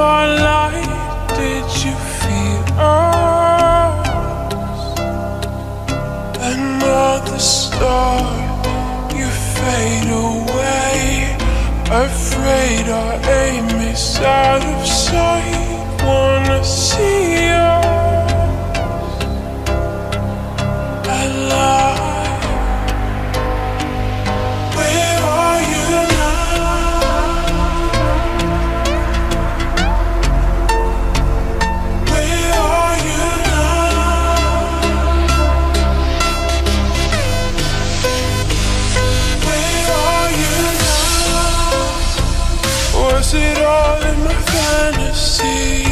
my light did you feel us? Another star, you fade away. Afraid our aim is out of sight. Wanna see you. fantasy.